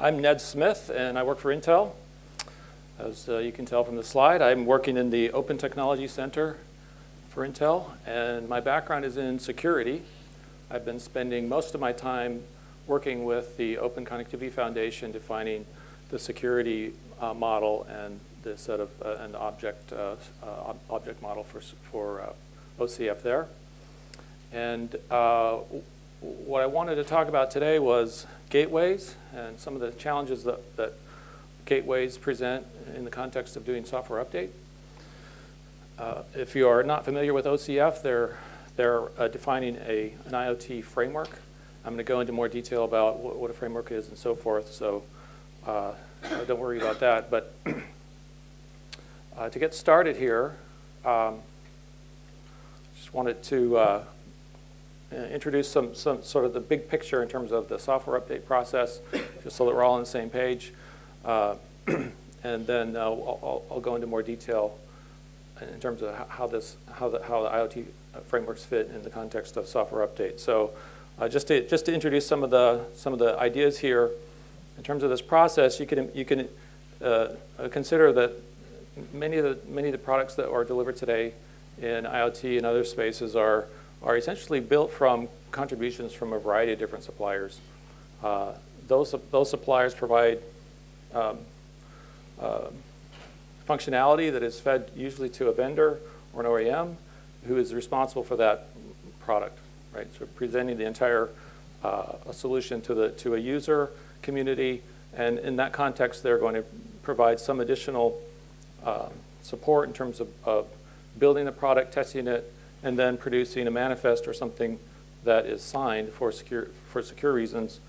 I'm Ned Smith, and I work for Intel. As uh, you can tell from the slide, I'm working in the Open Technology Center for Intel, and my background is in security. I've been spending most of my time working with the Open Connectivity Foundation, defining the security uh, model and the set of uh, an object uh, uh, object model for for uh, OCF there. And what I wanted to talk about today was gateways and some of the challenges that, that gateways present in the context of doing software update. Uh, if you are not familiar with OCF, they're, they're uh, defining a, an IoT framework. I'm going to go into more detail about what, what, a framework is and so forth, so uh, don't worry about that. But uh, to get started here, um, just wanted to uh, introduce some, some sort of the big picture in terms of the software update process, just so that we're all on the same page. Uh, and then uh, I'll, I'll, go into more detail in terms of how this, how the, how the IoT frameworks fit in the context of software update. So uh, just to just to introduce some of the some of the ideas here, in terms of this process, you can you can uh, consider that many of the many of the products that are delivered today in IoT and other spaces are are essentially built from contributions from a variety of different suppliers. Uh, those, those suppliers provide um, uh, functionality that is fed usually to a vendor or an OEM who is responsible for that product, right? So presenting the entire uh, solution to, the, to a user community, and in that context, they're going to provide some additional um, support in terms of, of building the product, testing it, and then producing a manifest or something that is signed for secure, for secure reasons,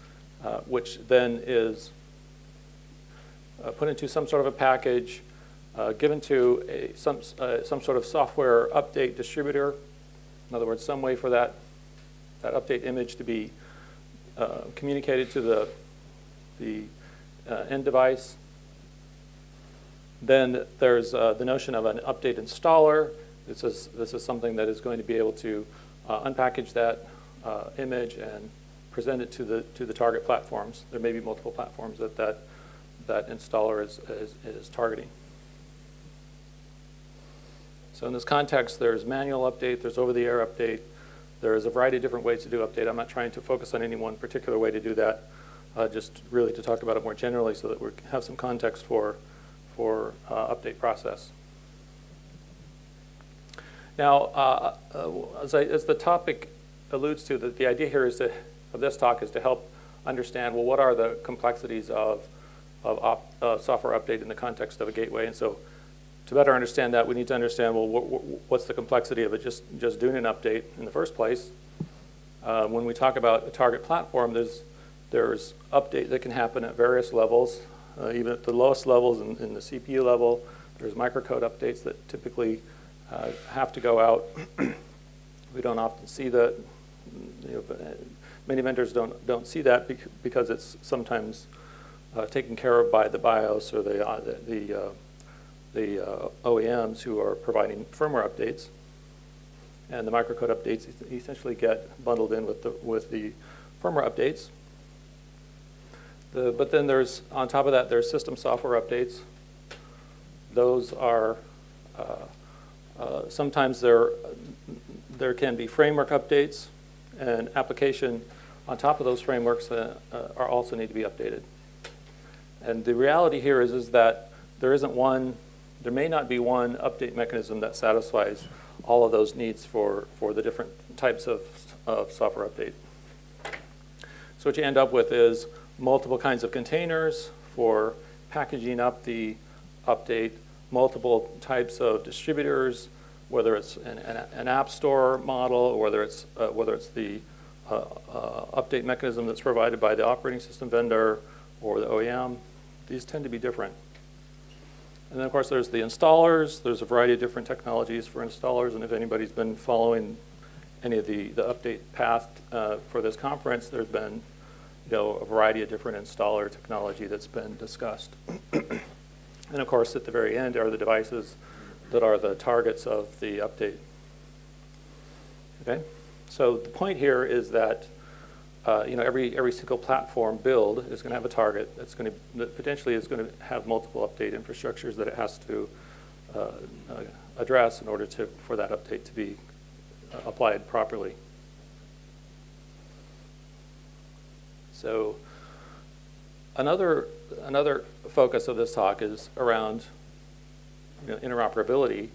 uh, which then is uh, put into some sort of a package, uh, given to a, some, uh, some sort of software update distributor. In other words, some way for that, that update image to be uh, communicated to the, the uh, end device. Then there's the notion of an update installer, this is, this is something that is going to be able to uh, unpackage that uh, image and present it to the, to the target platforms. There may be multiple platforms that that, that installer is, is, is targeting. So in this context, there's manual update, there's over-the-air update, there's a variety of different ways to do update. I'm not trying to focus on any one particular way to do that, uh, just really to talk about it more generally so that we have some context for, for uh, update process. Now, uh, uh, as, I, as, the topic alludes to, the, the idea here is to, of this talk is to help understand, well, what are the complexities of, of op, uh, software update in the context of a gateway? And so to better understand that, we need to understand, well, what's the complexity of it just, just doing an update in the first place? Uh, when we talk about a target platform, there's, there's update that can happen at various levels, uh, even at the lowest levels in, in the CPU level. There's microcode updates that typically uh, have to go out. we don't often see that. You know, many vendors don't, don't see that because it's sometimes uh, taken care of by the BIOS or the, uh, the, uh, the uh, OEMs who are providing firmware updates. And the microcode updates essentially get bundled in with the, with the firmware updates. The, but then there's, on top of that, there's system software updates. Those are uh, sometimes there, there can be framework updates and application on top of those frameworks uh, are also need to be updated. And the reality here is, is that there isn't one, there may not be one update mechanism that satisfies all of those needs for, for the different types of, of software update. So what you end up with is multiple kinds of containers for packaging up the update multiple types of distributors, whether it's an, an, an app store model or whether it's, uh, whether it's the uh, uh, update mechanism that's provided by the operating system vendor or the OEM. These tend to be different. And then, of course, there's the installers. There's a variety of different technologies for installers. And if anybody's been following any of the, the update path uh, for this conference, there's been you know, a variety of different installer technology that's been discussed. And of course, at the very end are the devices that are the targets of the update. Okay, so the point here is that uh, you know, every, every single platform build is going to have a target that's going to, that potentially is going to have multiple update infrastructures that it has to uh, uh, address in order to, for that update to be uh, applied properly. So another, another focus of this talk is around you know, interoperability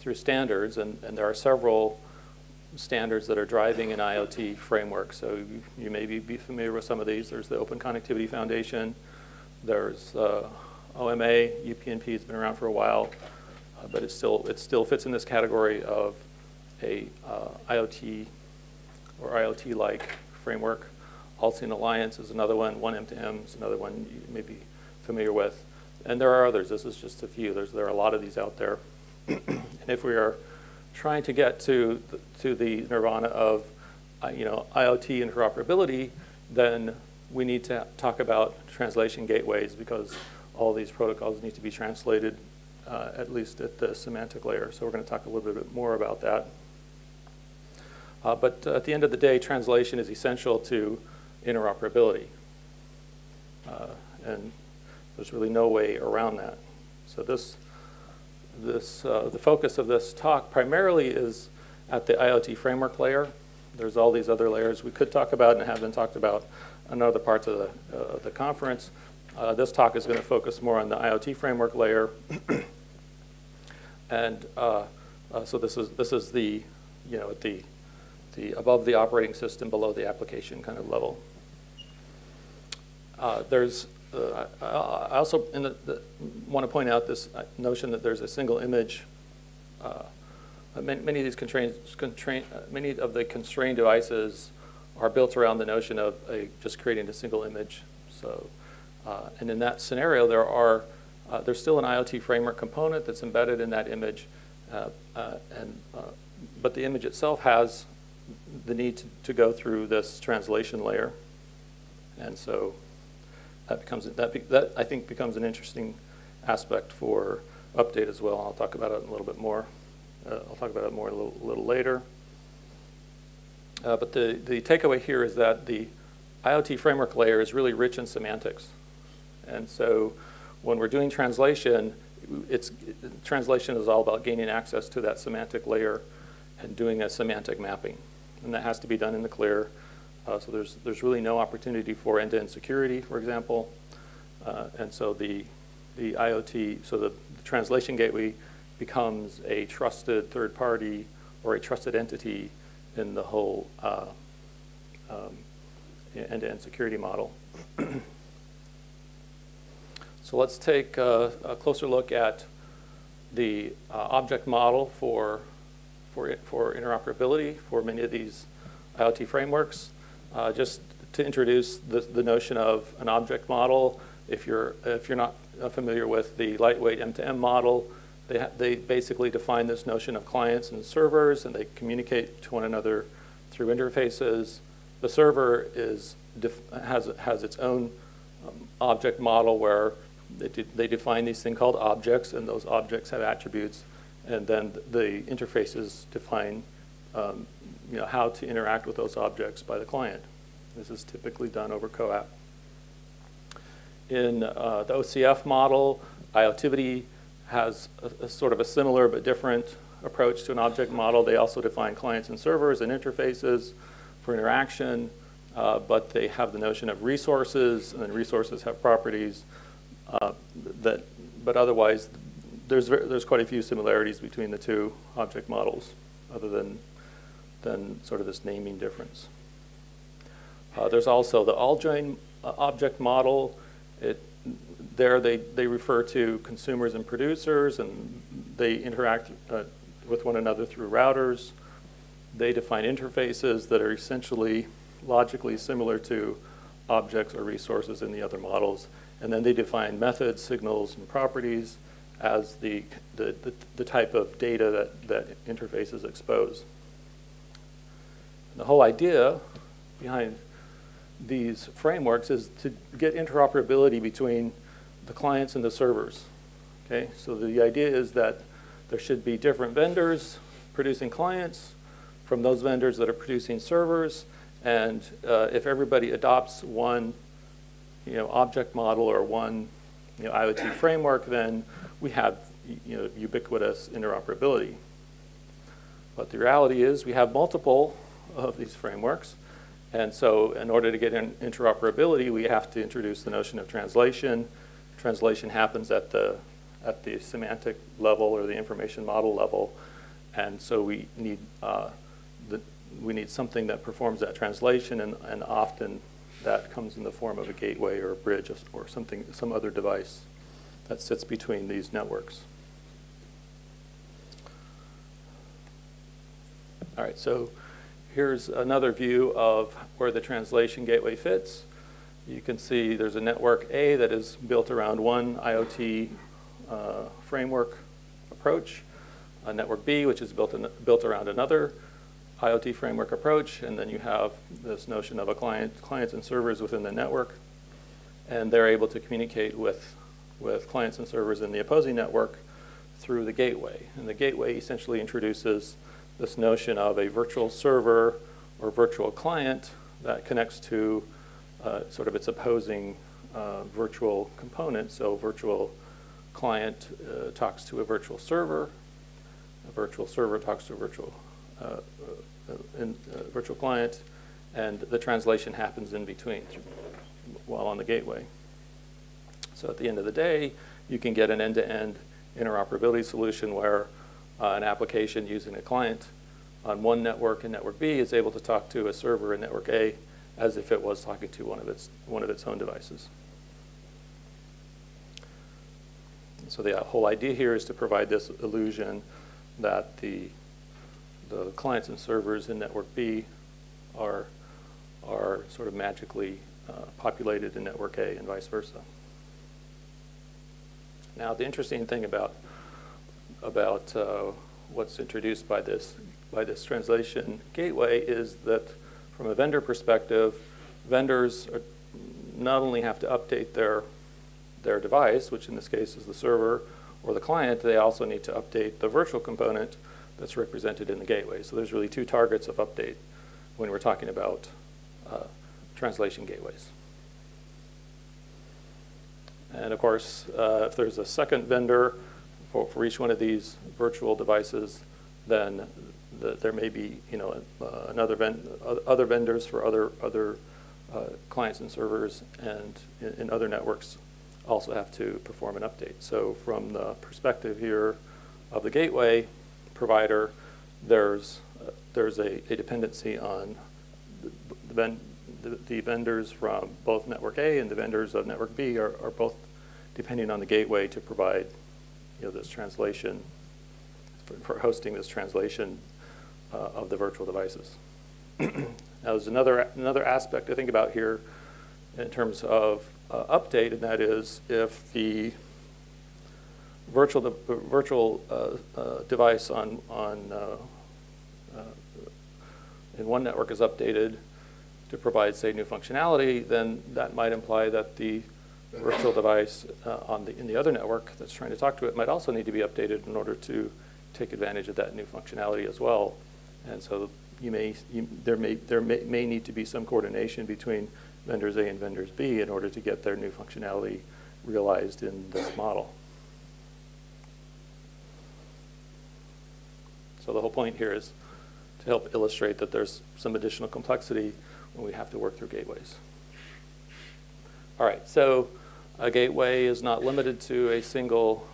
through standards, and, and there are several standards that are driving an IoT framework. So you, may be, be, familiar with some of these. There's the Open Connectivity Foundation. There's uh, OMA. UPnP has been around for a while, uh, but it still, it still fits in this category of a uh, IoT or IoT-like framework. AllSeen Alliance is another one. oneM2M is another one you may be familiar with. And there are others. This is just a few. There's, there are a lot of these out there. and if we are trying to get to the, to the nirvana of uh, you know, IoT interoperability, then we need to talk about translation gateways because all these protocols need to be translated uh, at least at the semantic layer. So we're going to talk a little bit more about that. Uh, but at the end of the day, translation is essential to interoperability. Uh, and there's really no way around that. So this this, uh, the focus of this talk primarily is at the IoT framework layer. There's all these other layers we could talk about and have been talked about in other parts of the, uh, the conference. Uh, this talk is going to focus more on the IoT framework layer. and uh, uh, so this is, this is the, you know, at the, the above the operating system, below the application kind of level. Uh, there's uh, I also the, the, want to point out this uh, notion that there's a single image. Uh, many, many, of these constraints, constrain, uh, many of the constrained devices are built around the notion of a, just creating a single image. So, uh, and in that scenario, there are uh, there's still an IoT framework component that's embedded in that image, and but the image itself has the need to, to go through this translation layer, and so that becomes that, be, that I think becomes an interesting aspect for update as well. I'll talk about it a little bit more. Uh, I'll talk about it more a little, little later. Uh, but the, the takeaway here is that the IoT framework layer is really rich in semantics. And so when we're doing translation, it's, translation is all about gaining access to that semantic layer and doing a semantic mapping. And that has to be done in the clear. Uh, so there's, there's really no opportunity for end-to-end -end security, for example. Uh, and so the, the IoT, so the, the, translation gateway becomes a trusted third party or a trusted entity in the whole uh, um, end-to-end -end security model. so let's take a, a, closer look at the uh, object model for, for, for interoperability for many of these IoT frameworks. Uh, just to introduce the, the notion of an object model, if you're, if you're not familiar with the lightweight M2M model, they, they basically define this notion of clients and servers, and they communicate to one another through interfaces. The server is has, has its own um, object model where they, de they define these things called objects, and those objects have attributes, and then the interfaces define um, you know, how to interact with those objects by the client. This is typically done over CoAP. In uh, the OCF model, IoTivity has a, a, sort of a similar but different approach to an object model. They also define clients and servers and interfaces for interaction, uh, but they have the notion of resources, and resources have properties uh, that, but otherwise, there's, there's quite a few similarities between the two object models, other than than sort of this naming difference. Uh, there's also the AllJoyn uh, object model. It, there they, they refer to consumers and producers, and they interact uh, with one another through routers. They define interfaces that are essentially logically similar to objects or resources in the other models. And then they define methods, signals, and properties as the, the, the, the type of data that, that interfaces expose. The whole idea behind these frameworks is to get interoperability between the clients and the servers. Okay, so the idea is that there should be different vendors producing clients from those vendors that are producing servers, And uh, if everybody adopts one you know, object model or one you know, IoT framework, then we have you know, ubiquitous interoperability. But the reality is we have multiple of these frameworks. And so in order to get in interoperability, we have to introduce the notion of translation. Translation happens at the, at the semantic level or the information model level. And so we need, uh, the, we need something that performs that translation, and, and often that comes in the form of a gateway or a bridge or something, some other device that sits between these networks. All right, so here's another view of where the translation gateway fits. You can see there's a network A that is built around one IoT uh, framework approach, a network B, which is built, in, built around another IoT framework approach, and then you have this notion of a client, clients and servers within the network, and they're able to communicate with, with clients and servers in the opposing network through the gateway. And the gateway essentially introduces this notion of a virtual server or virtual client that connects to uh, sort of its opposing uh, virtual component. So virtual client uh, talks to a virtual server, a virtual server talks to a virtual uh, uh, in, uh, virtual client, and the translation happens in between while on the gateway. So at the end of the day, you can get an end-to-end -end interoperability solution where an application using a client on one network and network B is able to talk to a server in network A as if it was talking to one of its, one of its own devices. So the whole idea here is to provide this illusion that the the clients and servers in network B are, are sort of magically uh, populated in network A and vice versa. Now, the interesting thing about, about uh, what's introduced by this, by this translation gateway is that from a vendor perspective, vendors are, not only have to update their, their device, which in this case is the server or the client, they also need to update the virtual component that's represented in the gateway. So there's really two targets of update when we're talking about uh, translation gateways. And of course, uh, if there's a second vendor for, for each one of these virtual devices, then the, there may be you know uh, another ven other vendors for other other uh, clients and servers, and in, in, other networks also have to perform an update. So from the perspective here of the gateway, provider, there's, uh, there's a, a, dependency on the, the, the, vendors from both network A and the vendors of network B are, are both depending on the gateway to provide know, this translation, for, for hosting this translation uh, of the virtual devices. now there's another, another aspect to think about here in terms of uh, update, and that is if the virtual, de virtual uh, uh, device on, on uh, uh, in one network is updated to provide, say, new functionality, then that might imply that the virtual device uh, on the, in the other network that's trying to talk to it might also need to be updated in order to take advantage of that new functionality as well. And so you may, you, there, may, there may, may need to be some coordination between vendors A and vendors B in order to get their new functionality realized in this model. So the whole point here is to help illustrate that there's some additional complexity when we have to work through gateways. All right, so a gateway is not limited to a single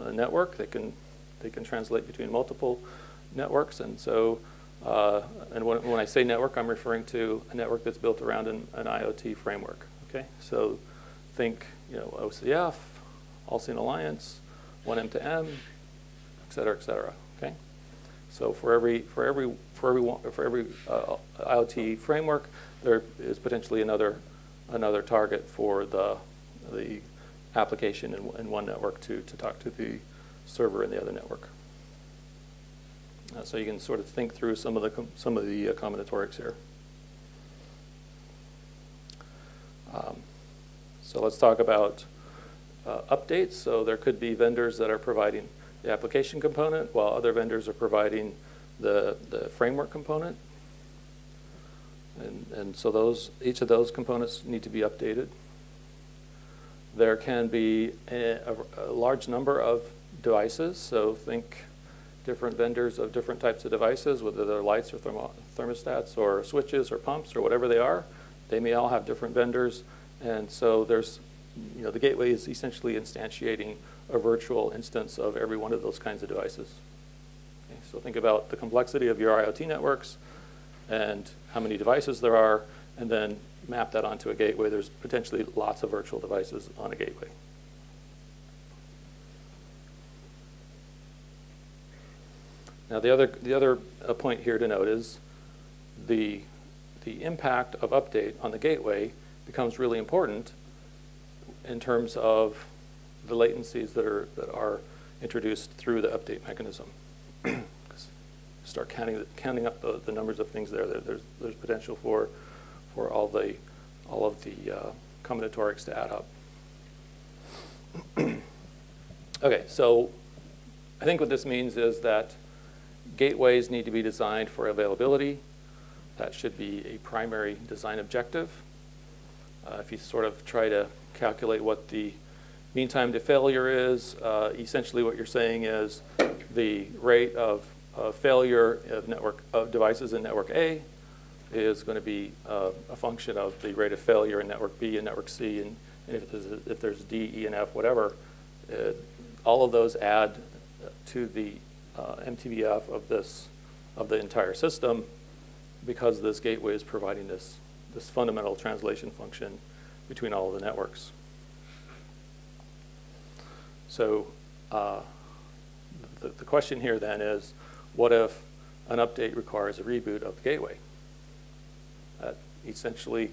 uh, network. They can, they can translate between multiple networks. And so, uh, and when, when I say network, I'm referring to a network that's built around an, an IoT framework. Okay, so think, you know, OCF, AllSeen Alliance, oneM2M, et cetera, et cetera. Okay. So for every for every for every for every uh, IoT framework, there is potentially another another target for the the application in, in one network to to talk to the server in the other network. Uh, so you can sort of think through some of the some of the uh, combinatorics here. Um, so let's talk about uh, updates. So there could be vendors that are providing the application component, while other vendors are providing the, the framework component. And, and so those, each of those components need to be updated. There can be a, a, large number of devices, so think different vendors of different types of devices, whether they're lights or thermo thermostats or switches or pumps or whatever they are. They may all have different vendors, and so there's, you know, the gateway is essentially instantiating a virtual instance of every one of those kinds of devices. Okay, so think about the complexity of your IoT networks and how many devices there are, and then map that onto a gateway. There's potentially lots of virtual devices on a gateway. Now the other, the other uh, point here to note is the, the impact of update on the gateway becomes really important in terms of the latencies that are, that are introduced through the update mechanism. Start counting, counting up the, the numbers of things there. there. There's, there's potential for, for all, the, all of the uh, combinatorics to add up. okay, so I think what this means is that gateways need to be designed for availability. That should be a primary design objective. Uh, if you sort of try to calculate what the mean time to failure is, uh, essentially what you're saying is the rate of, failure of network of devices in network A is going to be uh, a function of the rate of failure in network B and network C, and, and if, there's a, if there's D, E, and F, whatever, uh, all of those add to the uh, MTBF of this of the entire system because this gateway is providing this this fundamental translation function between all of the networks. So uh, the, the question here then is, what if an update requires a reboot of the gateway? Essentially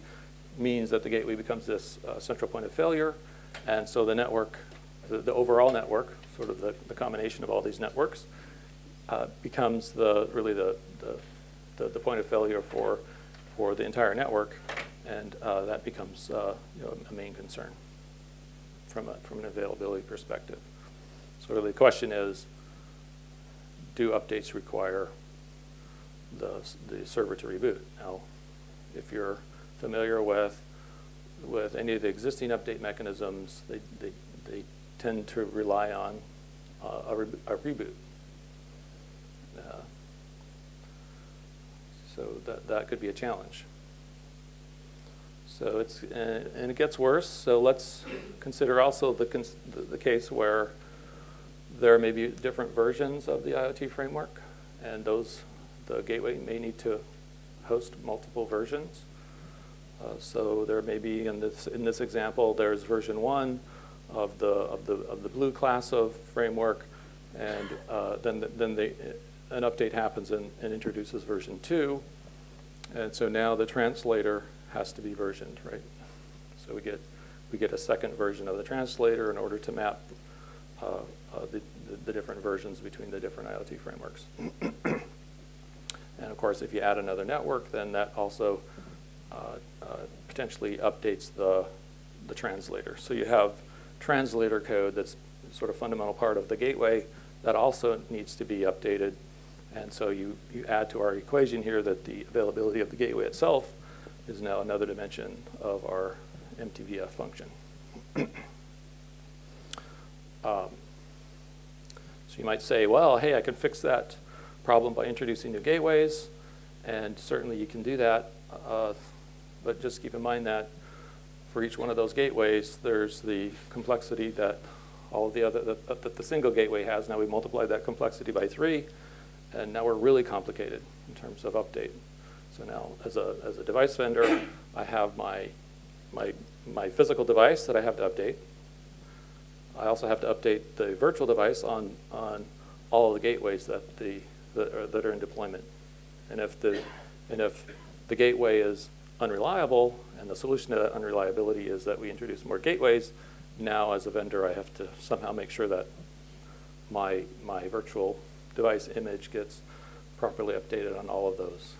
means that the gateway becomes this uh, central point of failure, and so the network, the, the overall network, sort of the, the, combination of all these networks, uh, becomes the really the, the, the, point of failure for, for the entire network, and uh, that becomes uh, you know, a main concern from, a, from an availability perspective. So really the question is, do updates require the, the server to reboot? Now, if you're familiar with, with any of the existing update mechanisms, they, they, they tend to rely on uh, a, re a, reboot. Uh, so that, that could be a challenge. So it's, and it gets worse. So let's consider also the, the, the case where there may be different versions of the IoT framework, and those, the gateway may need to host multiple versions. Uh, so there may be, in this, in this example, there's version one of the, of the, of the blue class of framework, and uh, then, the, then the, an update happens and, and introduces version two. And so now the translator has to be versioned, right? So we get, we get a second version of the translator in order to map uh, uh, the, the, the, different versions between the different IoT frameworks. and of course, if you add another network, then that also uh, uh, potentially updates the, the translator. So you have translator code that's sort of fundamental part of the gateway that also needs to be updated. And so you, you add to our equation here that the availability of the gateway itself is now another dimension of our MTBF function. um, so you might say, well, hey, I can fix that problem by introducing new gateways, and certainly you can do that, uh, but just keep in mind that for each one of those gateways, there's the complexity that all of the other, that, that the single gateway has. Now we multiply that complexity by three, and now we're really complicated in terms of update. So now, as a, as a device vendor, I have my, my, my physical device that I have to update. I also have to update the virtual device on, on all of the gateways that, the, that, are, that are in deployment. And if, the, and if the gateway is unreliable, and the solution to that unreliability is that we introduce more gateways, now as a vendor I have to somehow make sure that my, my virtual device image gets properly updated on all of those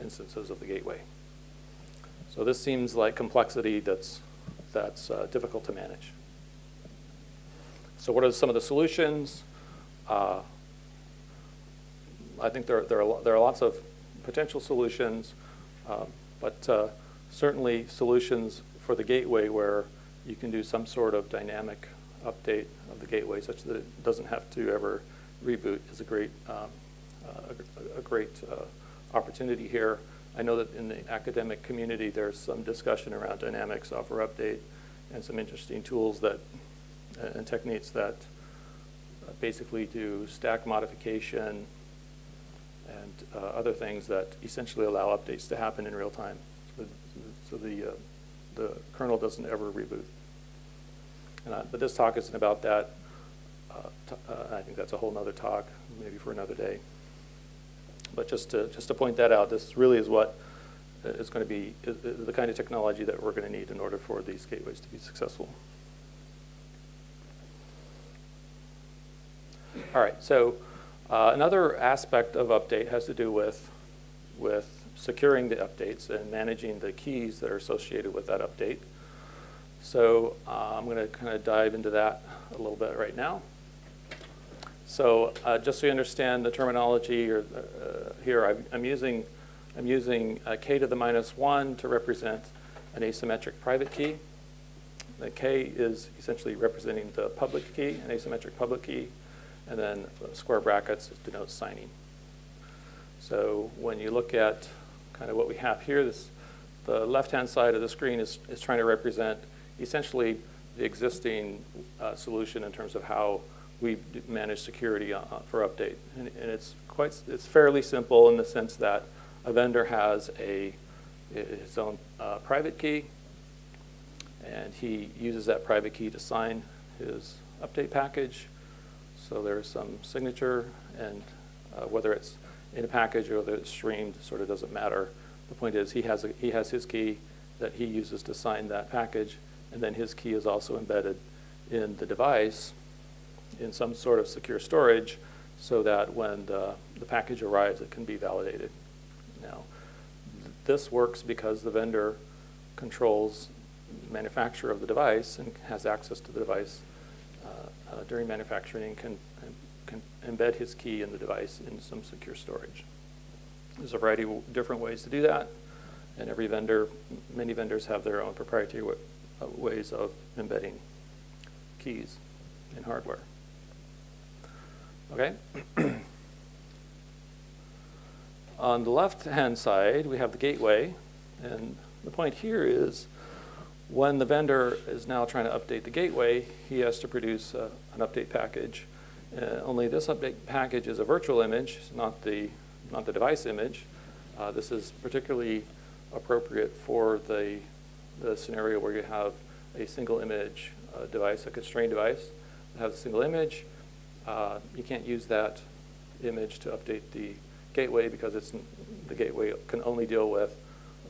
instances of the gateway. So this seems like complexity that's, that's uh, difficult to manage. So what are some of the solutions? Uh, I think there, there, are, there are lots of potential solutions. Um, But uh, certainly solutions for the gateway where you can do some sort of dynamic update of the gateway such that it doesn't have to ever reboot is a great, um, a, a, great uh, opportunity here. I know that in the academic community there's some discussion around dynamic software update and some interesting tools that and techniques that uh, basically do stack modification and uh, other things that essentially allow updates to happen in real time. So, the, uh, the kernel doesn't ever reboot. But this talk isn't about that. Uh, uh, I think that's a whole other talk, maybe for another day. But just to, just to point that out, this really is what is going to be the kind of technology that we're going to need in order for these gateways to be successful. All right, so uh, another aspect of update has to do with, with securing the updates and managing the keys that are associated with that update. So uh, I'm going to kind of dive into that a little bit right now. So uh, just so you understand the terminology or, uh, here, I'm, I'm, using, I'm using uh, k to the minus 1 to represent an asymmetric private key. The k is essentially representing the public key, an asymmetric public key, and then square brackets denotes signing. So when you look at kind of what we have here, this, the left-hand side of the screen is, is trying to represent essentially the existing uh, solution in terms of how we manage security uh, for update. And, and, it's quite, it's fairly simple in the sense that a vendor has a, his own uh, private key, and he uses that private key to sign his update package. So there's some signature, and uh, whether it's in a package or whether it's streamed sort of doesn't matter. The point is he has, a, he has his key that he uses to sign that package, and then his key is also embedded in the device in some sort of secure storage so that when the, the package arrives, it can be validated. Now, this works because the vendor controls manufacture of the device and has access to the device uh, during manufacturing and can, can embed his key in the device in some secure storage. There's a variety of different ways to do that, and every vendor, many vendors have their own proprietary uh, ways of embedding keys in hardware. Okay? On the left-hand side, we have the gateway, and the point here is when the vendor is now trying to update the gateway, he has to produce uh, an update package. Uh, only this update package is a virtual image, not the, not the device image. Uh, this is particularly appropriate for the, the scenario where you have a single image uh, device, a constrained device that has a single image. Uh, you can't use that image to update the gateway because it's the gateway can only deal with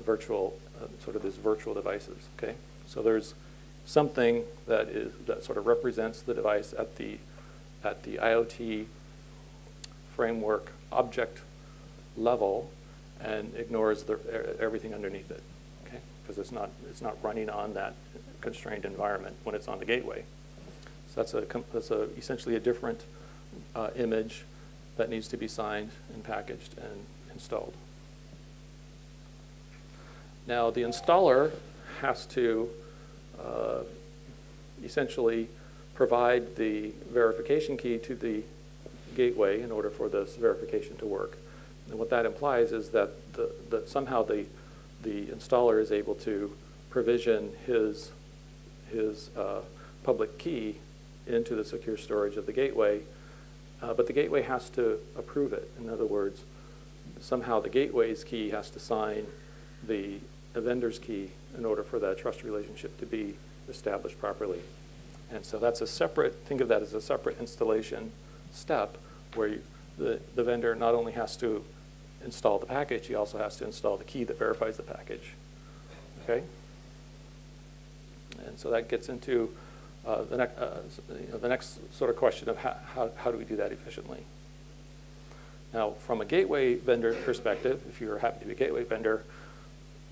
virtual, uh, sort of these virtual devices. Okay, so there's something that is that sort of represents the device at the at the IoT framework object level and ignores the, everything underneath it. Okay, because it's not it's not running on that constrained environment when it's on the gateway. So that's, a, that's a, essentially a different uh, image that needs to be signed and packaged and installed. Now the installer has to uh, essentially provide the verification key to the gateway in order for this verification to work. And what that implies is that, the, that somehow the, the installer is able to provision his, his uh, public key into the secure storage of the gateway, uh, but the gateway has to approve it. In other words, somehow the gateway's key has to sign the, the vendor's key in order for that trust relationship to be established properly. And so that's a separate, think of that as a separate installation step where you, the, the vendor not only has to install the package, he also has to install the key that verifies the package. Okay? And so that gets into uh, the, uh, you know, the next sort of question of how, how, how do we do that efficiently? Now, from a gateway vendor perspective, if you happen to be a gateway vendor,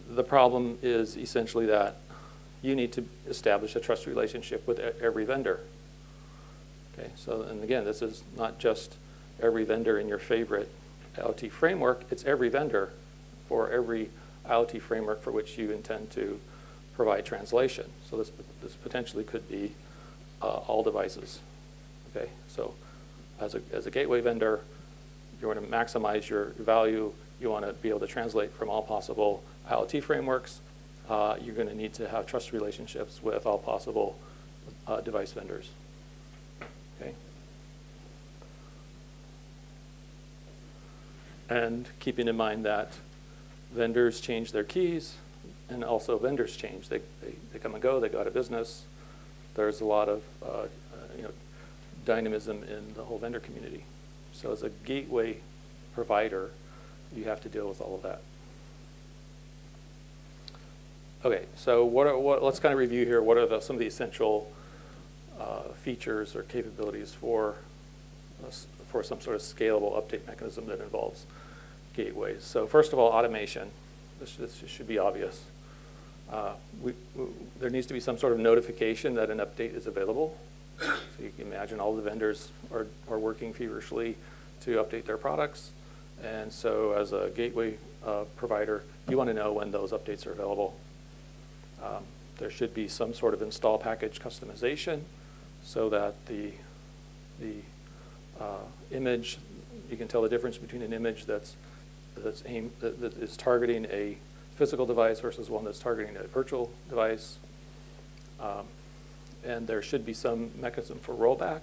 the problem is essentially that you need to establish a trust relationship with every vendor. Okay, so and again, this is not just every vendor in your favorite IoT framework, it's every vendor for every IoT framework for which you intend to provide translation. So this, this potentially could be uh, all devices. Okay, so as a, as a gateway vendor, you want to maximize your value. You want to be able to translate from all possible IoT frameworks. Uh, you're going to need to have trust relationships with all possible uh, device vendors. Okay. And keeping in mind that vendors change their keys, and also vendors change. They, they, they come and go, they go out of business. There's a lot of uh, uh, you know, dynamism in the whole vendor community. So as a gateway provider, you have to deal with all of that. Okay, so what are, what, let's kind of review here. What are the, some of the essential uh, features or capabilities for, uh, for some sort of scalable update mechanism that involves gateways? So first of all, automation. This, this should be obvious. Uh, we, we, there needs to be some sort of notification that an update is available. So you can imagine all the vendors are, are working feverishly to update their products. And so as a gateway uh, provider, you want to know when those updates are available. Um, there should be some sort of install package customization so that the, the uh, image, you can tell the difference between an image that's, that's aimed, that, that is targeting a physical device versus one that's targeting a virtual device. Um, and there should be some mechanism for rollback,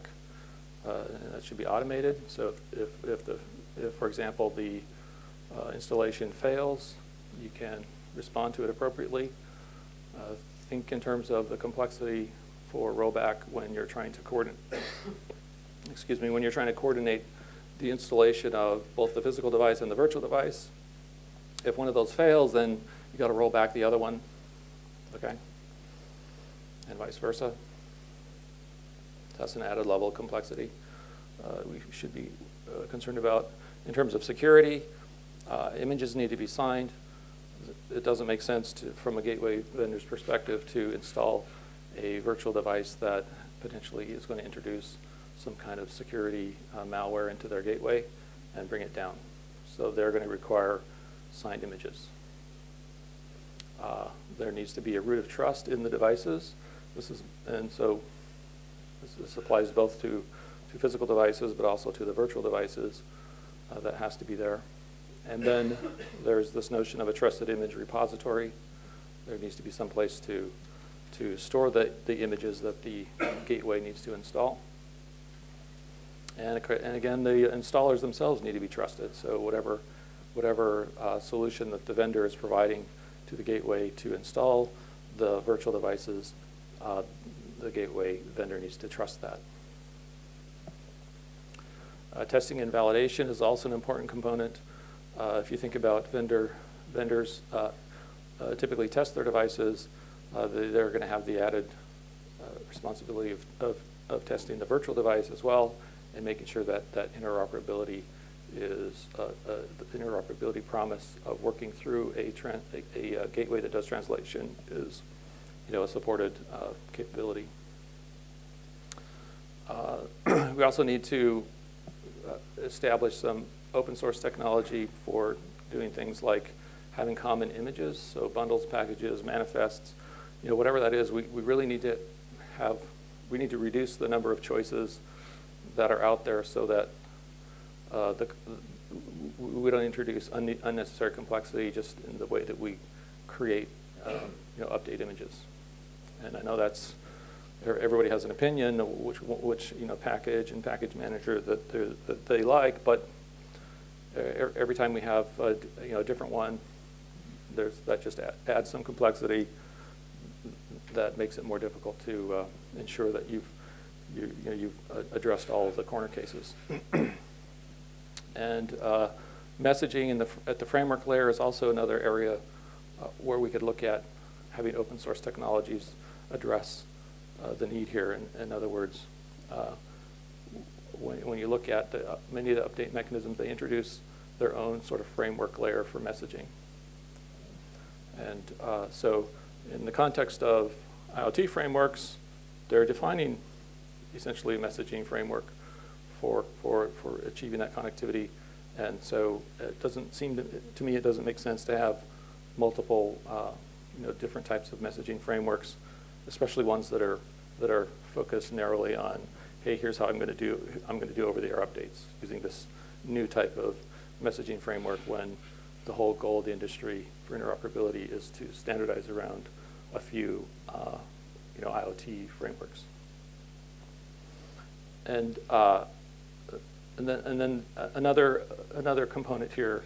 uh, and that should be automated. So if, if, if, the, if for example, the uh, installation fails, you can respond to it appropriately. Uh, think in terms of the complexity for rollback when you're trying to coordinate, excuse me, when you're trying to coordinate the installation of both the physical device and the virtual device. If one of those fails, then you got to roll back the other one, okay? And vice versa. That's an added level of complexity uh, we should be uh, concerned about. In terms of security, uh, images need to be signed. It doesn't make sense to, from a gateway vendor's perspective to install a virtual device that potentially is going to introduce some kind of security uh, malware into their gateway and bring it down. So they're going to require signed images. Uh, there needs to be a root of trust in the devices. This is, and so this, this applies both to, to physical devices, but also to the virtual devices. Uh, that has to be there. And then there's this notion of a trusted image repository. There needs to be some place to, to store the, the images that the gateway needs to install. And, and again, the installers themselves need to be trusted. So whatever whatever uh, solution that the vendor is providing to the gateway to install the virtual devices, uh, the gateway vendor needs to trust that. Uh, testing and validation is also an important component. Uh, if you think about vendor vendors uh, uh, typically test their devices, they, are going to have the added responsibility of, of, of testing the virtual device as well and making sure that that interoperability is uh, uh, the interoperability promise of working through a, a, a, uh, gateway that does translation is, you know, a supported uh, capability. Uh, we also need to establish some open source technology for doing things like having common images, so bundles, packages, manifests, you know, whatever that is, we, we really need to have, we need to reduce the number of choices that are out there so that uh, the, we don't introduce un unnecessary complexity just in the way that we create, um, you know, update images. And I know that's, everybody has an opinion which, which you know, package and package manager that, that they like, but every time we have a, you know, a different one, there's, that just adds some complexity that makes it more difficult to uh, ensure that you've, you, you know, you've uh, addressed all of the corner cases. And uh, messaging the, at the framework layer is also another area uh, where we could look at having open source technologies address uh, the need here. In, in other words, uh, when, when you look at the, many of the update mechanisms, they introduce their own sort of framework layer for messaging. And uh, so in the context of IoT frameworks, they're defining essentially a messaging framework for, for, for achieving that connectivity. And so it doesn't seem to, to me, it doesn't make sense to have multiple, uh, you know, different types of messaging frameworks, especially ones that are, that are focused narrowly on, hey, here's how I'm going to do, I'm going to do over-the-air updates using this new type of messaging framework when the whole goal of the industry for interoperability is to standardize around a few, uh, you know, IoT frameworks. And uh, and then, and then another, another component here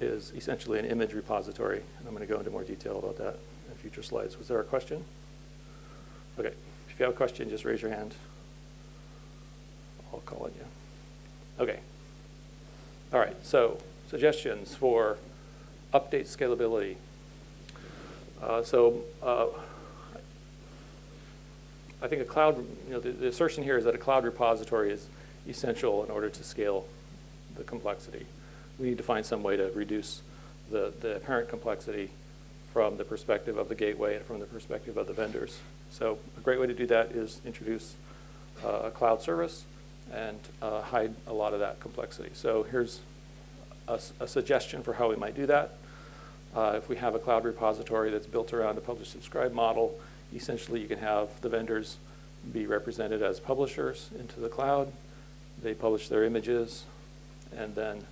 is essentially an image repository. And I'm going to go into more detail about that in future slides. Was there a question? Okay. If you have a question, just raise your hand. I'll call on you. Okay. All right. So suggestions for update scalability. Uh, so uh, I think a cloud, you know, the, the assertion here is that a cloud repository is essential in order to scale the complexity. We need to find some way to reduce the, the apparent complexity from the perspective of the gateway and from the perspective of the vendors. So a great way to do that is introduce uh, a cloud service and uh, hide a lot of that complexity. So here's a, a suggestion for how we might do that. Uh, if we have a cloud repository that's built around a publish-subscribe model, essentially you can have the vendors be represented as publishers into the cloud, they publish their images, and then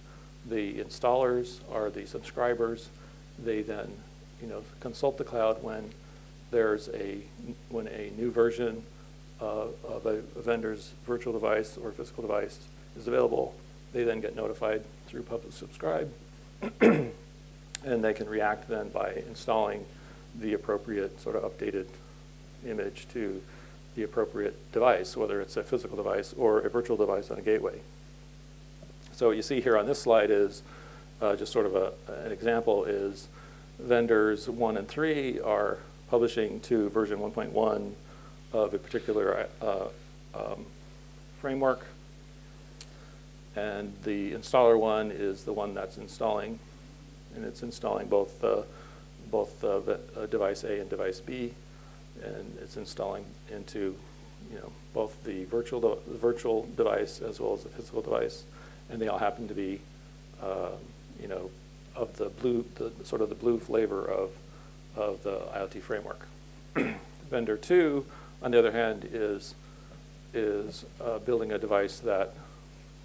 the installers are the subscribers. They then, you know, consult the cloud when there's a when a new version uh, of a, vendor's virtual device or physical device is available. They then get notified through publish subscribe, and they can react then by installing the appropriate sort of updated image to the appropriate device, whether it's a physical device or a virtual device on a gateway. So what you see here on this slide is uh, just sort of a, an example is vendors one and three are publishing to version 1.1 of a particular uh, um, framework. And the installer one is the one that's installing, and it's installing both, uh, both uh, device A and device B and it's installing into you know, both the virtual, virtual device as well as the physical device, and they all happen to be, uh, you know, of the blue, the sort of the blue flavor of, of the IoT framework. Vendor two, on the other hand, is is uh, building a device that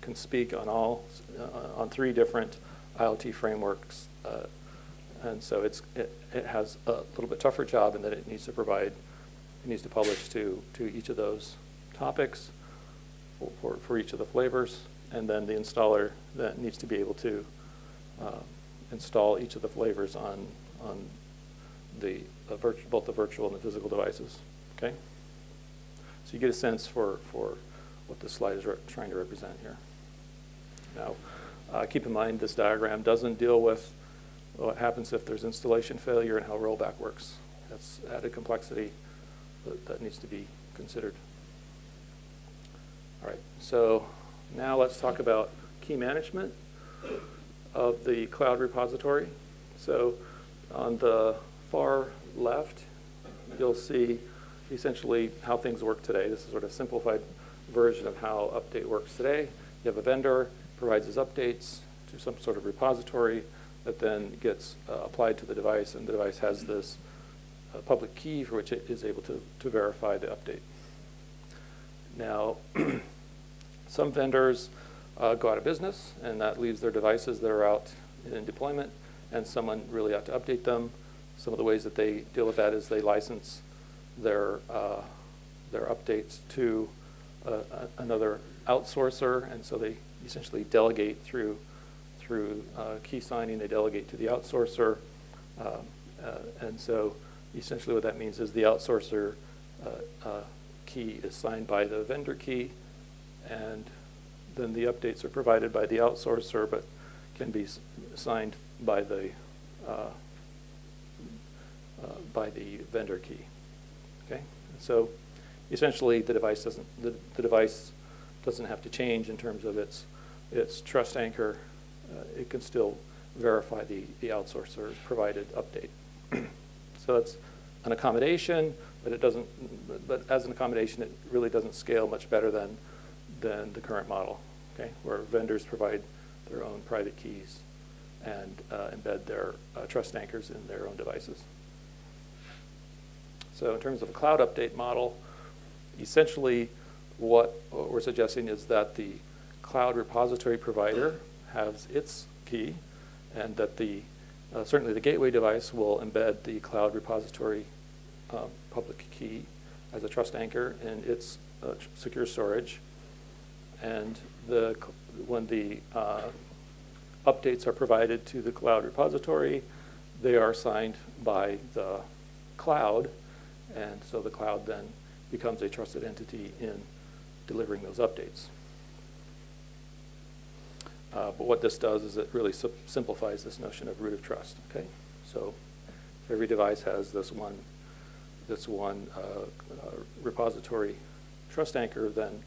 can speak on all uh, on three different IoT frameworks, uh, and so it's it, it has a little bit tougher job in that it needs to provide it needs to publish to, to each of those topics for, for, for each of the flavors. And then the installer that needs to be able to uh, install each of the flavors on, on the, uh, both the virtual and the physical devices. Okay? You get a sense for, for what this slide is trying to represent here. Now, uh, keep in mind this diagram doesn't deal with what happens if there's installation failure and how rollback works. That's added complexity that, that needs to be considered. All right, so now let's talk about key management of the cloud repository. So on the far left, you'll see essentially how things work today. This is sort of a simplified version of how update works today. You have a vendor, provides his updates to some sort of repository that then gets uh, applied to the device, and the device has this a public key for which it is able to, to verify the update. Now, some vendors uh, go out of business, and that leaves their devices that are out in deployment, and someone really ought to update them. Some of the ways that they deal with that is they license their, uh, their updates to uh, another outsourcer, and so they essentially delegate through, through uh, key signing, they delegate to the outsourcer. Um, uh, and so essentially what that means is the outsourcer uh, uh, key is signed by the vendor key, and then the updates are provided by the outsourcer, but can be signed by the by the vendor key. So essentially the device doesn't the, the device doesn't have to change in terms of its its trust anchor. Uh, it can still verify the the outsourcer's provided update. So it's an accommodation, but it doesn't, but as an accommodation, it really doesn't scale much better than, than the current model, okay, where vendors provide their own private keys and uh, embed their uh, trust anchors in their own devices. So in terms of a cloud update model, essentially what, we're suggesting is that the cloud repository provider has its key and that the uh, certainly the gateway device will embed the cloud repository uh, public key as a trust anchor in its uh, secure storage. And the, when the uh, updates are provided to the cloud repository, they are signed by the cloud. And so the cloud then becomes a trusted entity in delivering those updates. Uh, but what this does is it really simplifies this notion of root of trust. Okay, so every device has this one, this one uh, uh, repository trust anchor. Then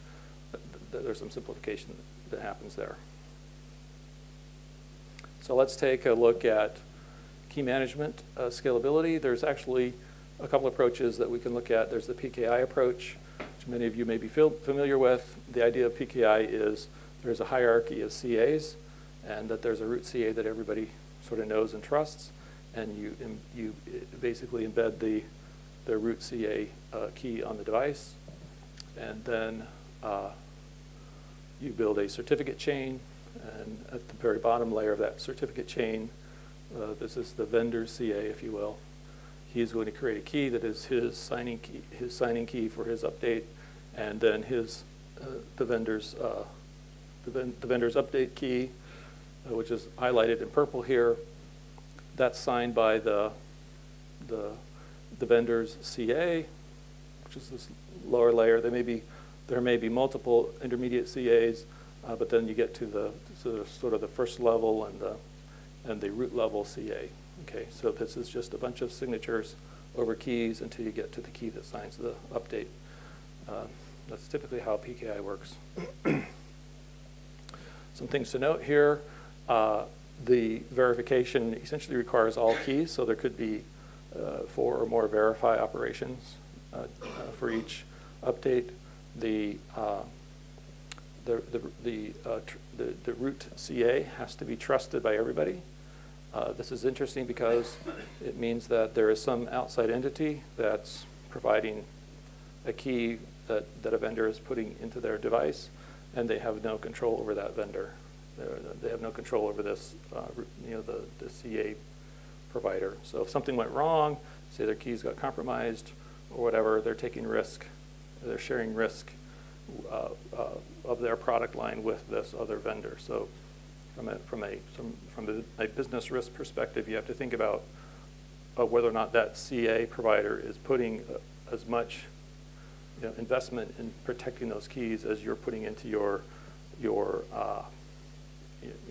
th th there's some simplification that happens there. So let's take a look at key management uh, scalability. There's actually a couple approaches that we can look at. There's the PKI approach, which many of you may be familiar with. The idea of PKI is there's a hierarchy of CAs and that there's a root CA that everybody sort of knows and trusts, and you, you basically embed the, the root CA uh, key on the device, and then uh, you build a certificate chain, and at the very bottom layer of that certificate chain, uh, this is the vendor CA, if you will. He's going to create a key that is his signing key, his signing key for his update, and then his uh, the vendor's uh, the, the vendor's update key, uh, which is highlighted in purple here. That's signed by the, the, the vendor's CA, which is this lower layer. There may be, there may be multiple intermediate CAs, uh, but then you get to the sort of, sort of the first level and the, and the root level CA. Okay, so this is just a bunch of signatures over keys until you get to the key that signs the update. Uh, that's typically how PKI works. Some things to note here. Uh, the verification essentially requires all keys, so there could be uh, four or more verify operations uh, uh for each update. The, uh, the, the, the, the, the, root CA has to be trusted by everybody. This is interesting because it means that there is some outside entity that's providing a key that, that a vendor is putting into their device and they have no control over that vendor. They're, they have no control over this, uh, you know, the, the CA provider. So if something went wrong, say their keys got compromised or whatever, they're taking risk, they're sharing risk uh, uh, of their product line with this other vendor. So from a, from a, from a, a business risk perspective, you have to think about uh, whether or not that CA provider is putting uh, as much you know, investment in protecting those keys as you're putting into your, your uh,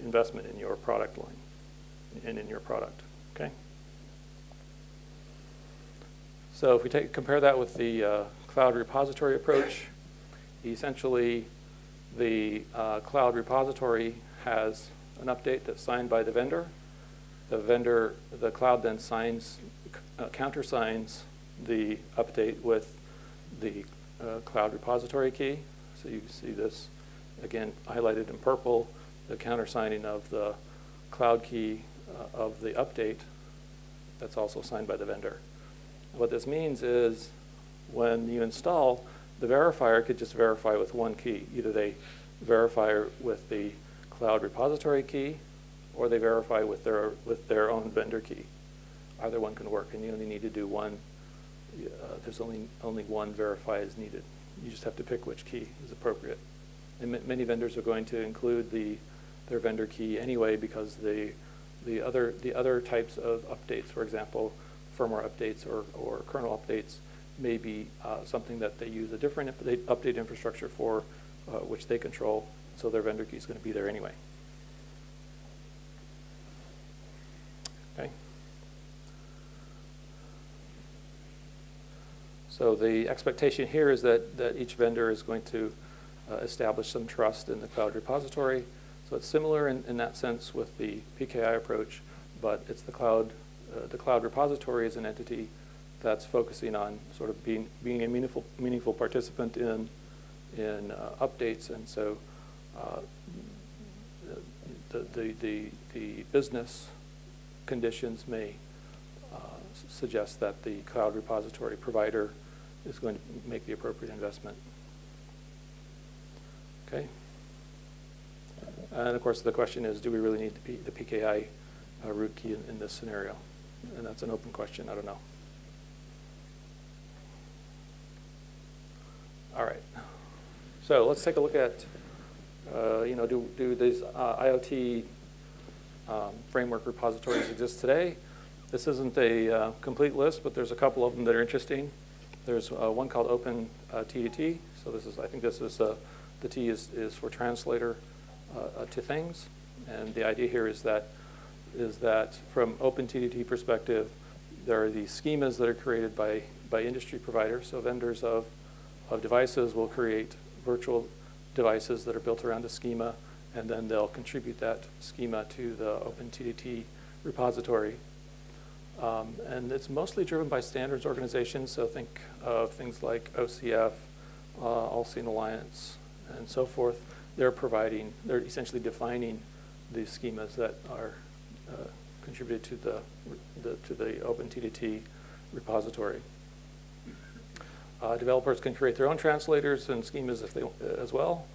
investment in your product line and in your product, okay? So if we take, compare that with the uh, cloud repository approach, essentially the uh, cloud repository has an update that's signed by the vendor. The vendor, the cloud then signs, uh, countersigns the update with the uh, cloud repository key. So you see this again highlighted in purple, the countersigning of the cloud key uh, of the update that's also signed by the vendor. What this means is when you install, the verifier could just verify with one key. Either they verify with the cloud repository key or they verify with their, with their own vendor key. Either one can work and you only need to do one uh, there's only, only one verify is needed. You just have to pick which key is appropriate. And many vendors are going to include the, their vendor key anyway because the, the, other, the other types of updates, for example, firmware updates or, or kernel updates, may be uh, something that they use a different update infrastructure for, uh, which they control, so their vendor key is going to be there anyway. Okay. So the expectation here is that, that each vendor is going to uh, establish some trust in the cloud repository. So it's similar in, in that sense with the PKI approach, but it's the cloud, uh, the cloud repository is an entity that's focusing on sort of being, being a meaningful, meaningful participant in, in uh, updates. And so the, the, the, the business conditions may uh, suggest that the cloud repository provider is going to make the appropriate investment. Okay? And of course, the question is, do we really need the P- the PKI uh, root key in in this scenario? And that's an open question, I don't know. All right. So let's take a look at, uh, you know, do, do these uh, IoT um, framework repositories exist today? This isn't a uh, complete list, but there's a couple of them that are interesting. There's uh, one called Open uh, T2T. So this is, I think this is, uh, the T is, is for translator uh, uh, to things. And the idea here is that, is that from OpenT2T perspective, there are these schemas that are created by, by industry providers. So vendors of, of devices will create virtual devices that are built around a schema, and then they'll contribute that schema to the OpenT2T repository. Um, and it's mostly driven by standards organizations, so think of things like OCF, uh, AllSeen Alliance, and so forth. They're providing, they're essentially defining the schemas that are uh, contributed to the, the, to the OpenT2T repository. Uh, developers can create their own translators and schemas if they, as well.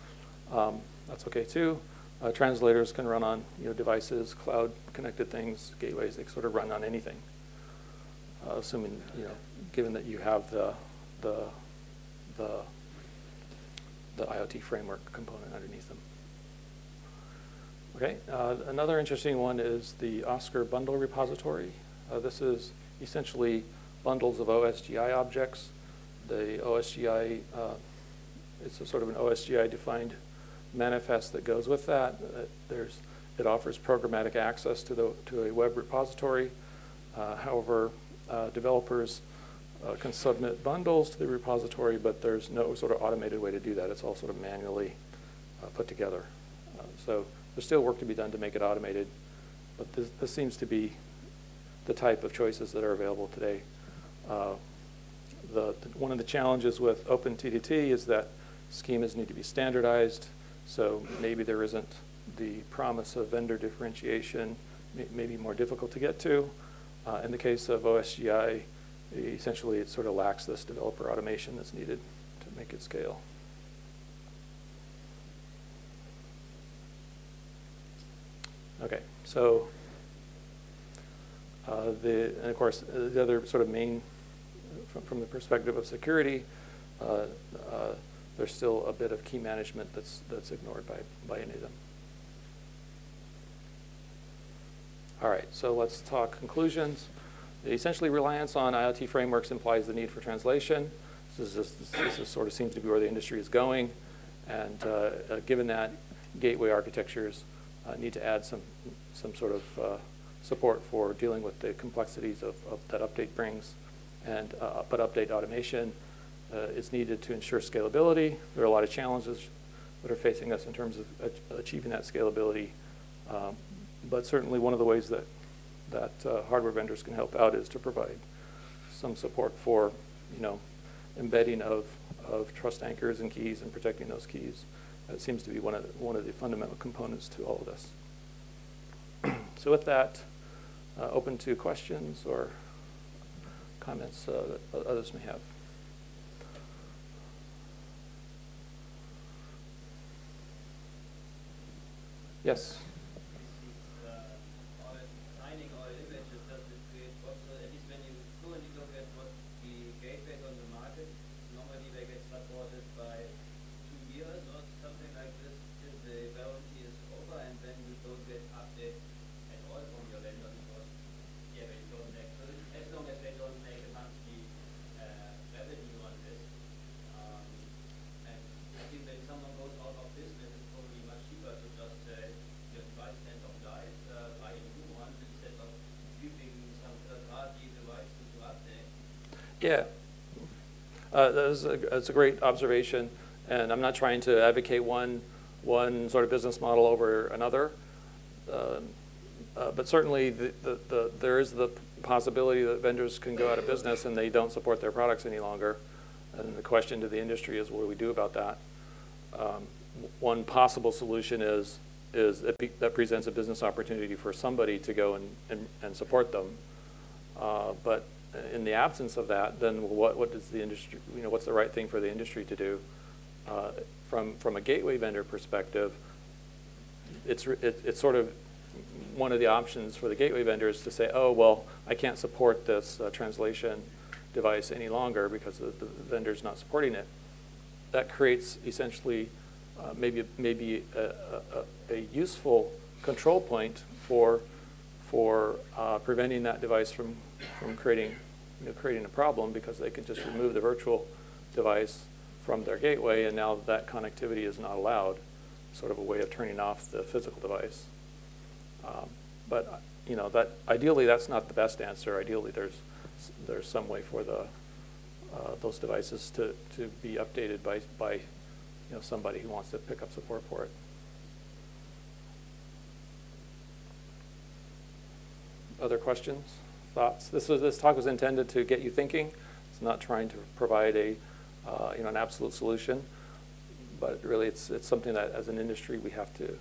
Um, that's okay too. Uh, translators can run on you know, devices, cloud-connected things, gateways. They sort of run on anything, uh, assuming you know, given that you have the the the the IoT framework component underneath them. Okay, uh, another interesting one is the OSCAR bundle repository. Uh, this is essentially bundles of OSGI objects. The OSGI, uh, it's a sort of an OSGI defined manifest that goes with that. Uh, there's, it offers programmatic access to, the, to a web repository. Uh, however, uh, developers uh, can submit bundles to the repository, but there's no sort of automated way to do that. It's all sort of manually put together. So there's still work to be done to make it automated, but this, this seems to be the type of choices that are available today. Uh, the, one of the challenges with OpenT2T is that schemas need to be standardized, so maybe there isn't the promise of vendor differentiation, may, may be more difficult to get to. Uh, in the case of OSGI, essentially it sort of lacks this developer automation that's needed to make it scale. Okay, so uh, the, and of course, uh, the other sort of main, from, from the perspective of security, uh, uh, there's still a bit of key management that's, that's ignored by, by any of them. All right, so let's talk conclusions. Essentially, reliance on IoT frameworks implies the need for translation. This is, this, this is sort of seems to be where the industry is going. And uh, uh, given that, gateway architectures uh, need to add some, some sort of uh, support for dealing with the complexities of, of that update brings. And, uh, but update automation uh, is needed to ensure scalability. There are a lot of challenges that are facing us in terms of ach- achieving that scalability. Um, but certainly one of the ways that, that uh, hardware vendors can help out is to provide some support for, you know, embedding of, of trust anchors and keys and protecting those keys. That seems to be one of the, one of the fundamental components to all of this. so with that, uh, open to questions or comments uh, that others may have. Yes. uh, all signing all images, does it create what, so at least when you currently look at what the gateways on the market, normally they get supported by two years or something like this till the warranty is over and then you don't get update at all from your vendor because, yeah, they don't make, so as long as they don't make a monthly, uh, revenue on this, um, and I think when someone goes out of business, it's probably much cheaper to just say, your device end of life, uh, buy a new one instead of giving some third-party devices to update. Yeah. Uh, That's a, that's a great observation, and I'm not trying to advocate one, one sort of business model over another. Um, uh, But certainly, the, the, the- there is the possibility that vendors can go out of business and they don't support their products any longer. And the question to the industry is, what do we do about that? Um, One possible solution is is, that that presents a business opportunity for somebody to go and, and, and support them. Uh, But in the absence of that, then what, what does the industry, you know, what's the right thing for the industry to do? Uh, From, from a gateway vendor perspective, it's, it- it's sort of, one of the options for the gateway vendor is to say, oh, well, I can't support this uh, translation device any longer because the the vendor's not supporting it. That creates essentially uh, maybe, maybe a, a- a, a useful control point for, for uh, preventing that device from, from creating, you know, creating a problem because they can just remove the virtual device from their gateway and now that connectivity is not allowed, sort of a way of turning off the physical device. Um, But, you know, that, ideally, that's not the best answer. Ideally, there's, there's some way for the, uh, those devices to, to be updated by, by, you know, somebody who wants to pick up support for it. Other questions, thoughts? This was, this talk was intended to get you thinking. It's not trying to provide a, uh, you know, an absolute solution. But really, it's, it's something that as an industry, we have to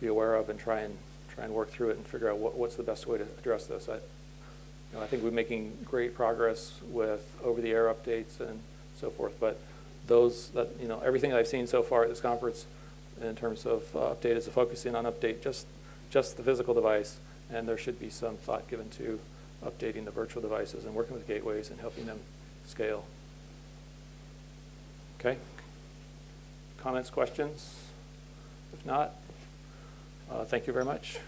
be aware of and try and, try and work through it and figure out what, what's the best way to address this. I, you know, I think we're making great progress with over-the-air updates and so forth, but those, that, you know, everything I've seen so far at this conference in terms of uh, update is focusing on update just, just the physical device, and there should be some thought given to updating the virtual devices and working with gateways and helping them scale. Okay? Comments, questions? If not, uh, thank you very much.